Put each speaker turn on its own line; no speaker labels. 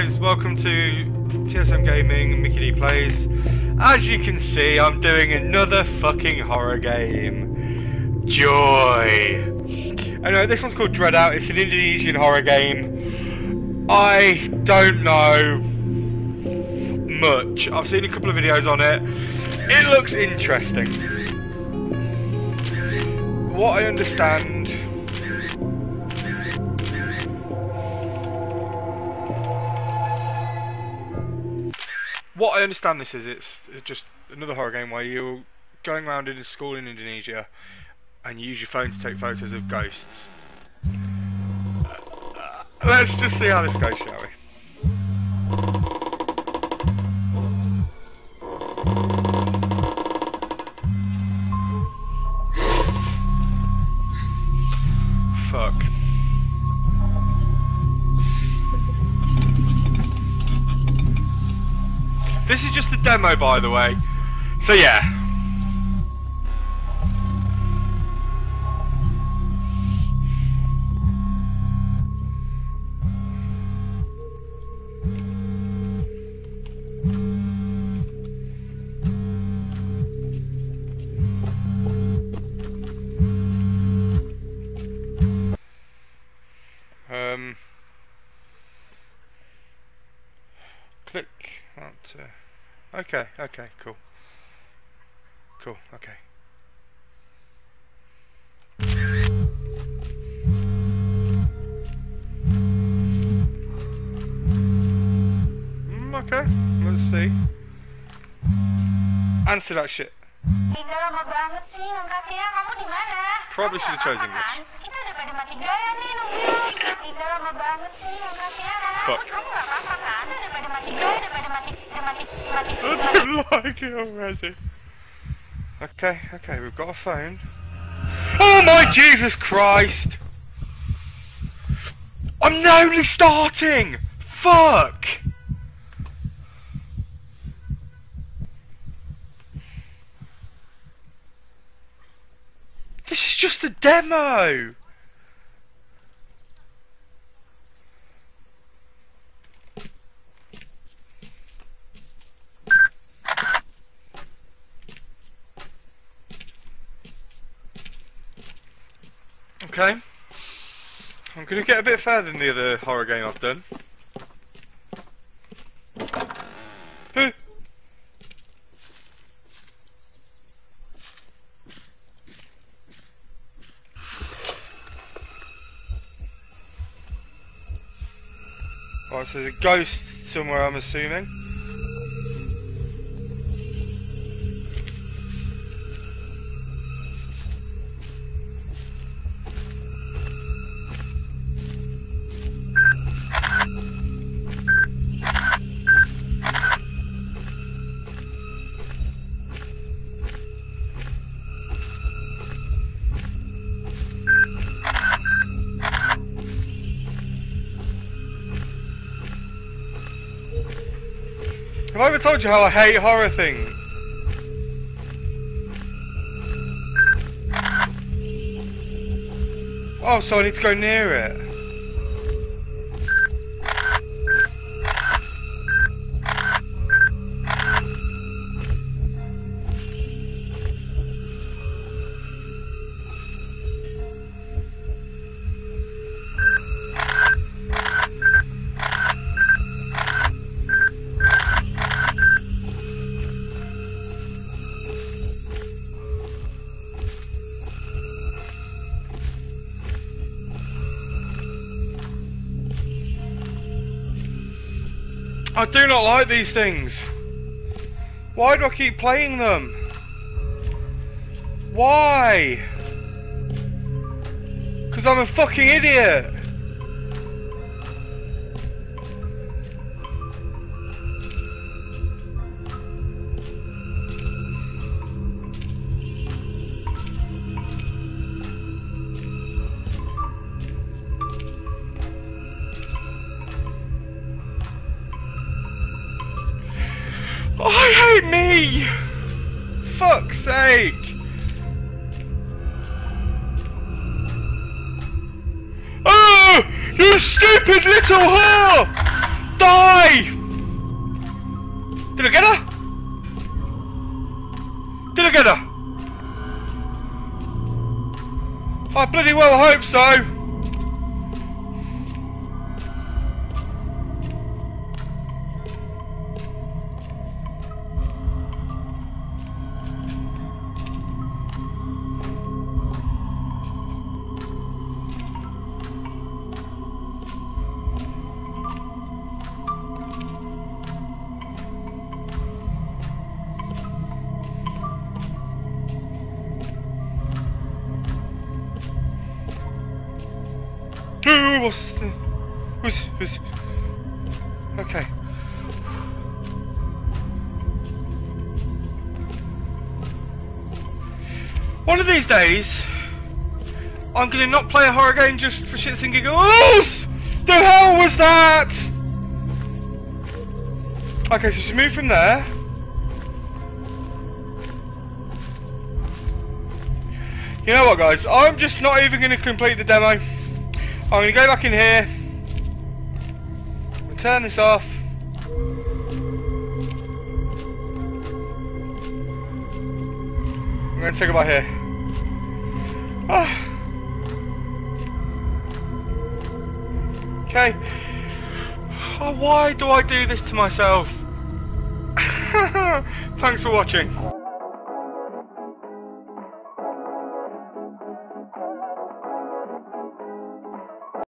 guys, welcome to TSM Gaming, Micky Dee Plays. As you can see, I'm doing another fucking horror game. Joy! Anyway, this one's called DreadOut, it's an Indonesian horror game. I don't know much. I've seen a couple of videos on it. It looks interesting. What I understand what I understand this is, it's just another horror game where you're going around in a school in Indonesia and you use your phone to take photos of ghosts. Uh, let's just see how this goes, shall we? This is just the demo, by the way. So yeah. Okay, okay, cool. Cool, okay. Mm, okay, let's see. Answer that shit. Probably should have chosen English. Fuck. I like it already. Okay, okay, we've got a phone. Oh my Jesus Christ! I'm only starting! Fuck! This is just a demo! Okay. I'm going to get a bit further than the other horror game I've done. Right, so there's a ghost somewhere I'm assuming. Have I ever told you how I hate horror things? Oh, so I need to go near it. I do not like these things. Why do I keep playing them? Why? Because I'm a fucking idiot. I hate me! Fuck's sake! Oh! You stupid little whore! Die! Did I get her? Did I get her? I bloody well hope so. Was. Uh, who's... Who's... Okay. One of these days, I'm gonna not play a horror game just for shits and giggles. The hell was that? Okay, so she moved from there. You know what guys, I'm just not even going to complete the demo. I'm to go back in here. Turn this off. I'm to take back here. Ah. Okay. Oh, why do I do this to myself? Thanks for watching.